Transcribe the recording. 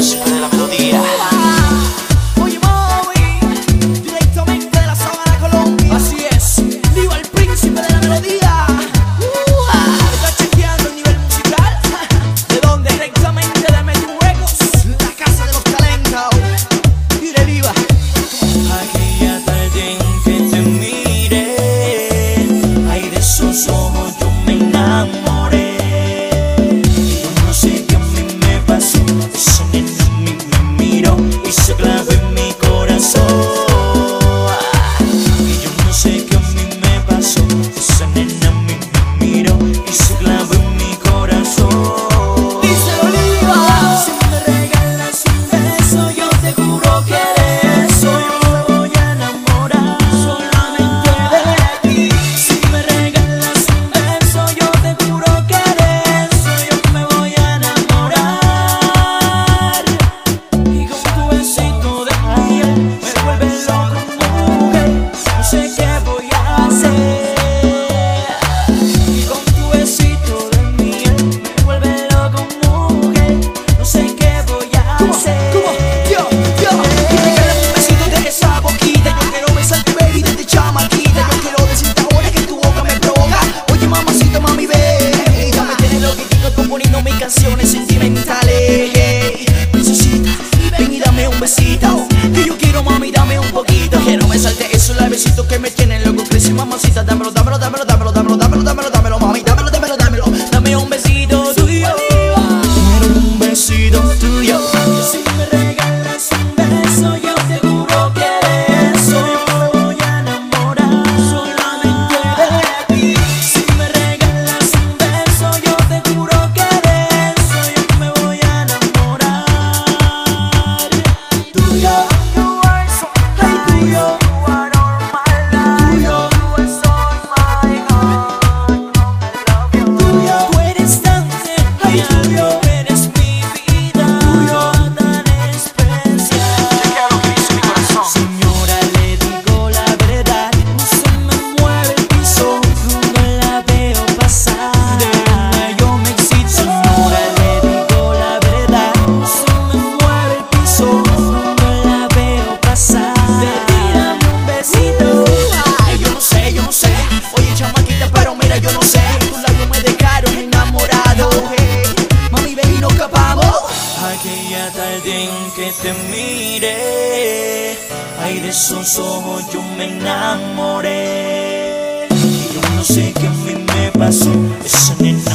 música de la melodía. relaciones sentimentales. Hey, necesita, ven y dame un besito. Que yo quiero, mami, dame que te miré, ay de esos ojos yo me enamoré. Y yo no sé qué a mí me pasó, esa nena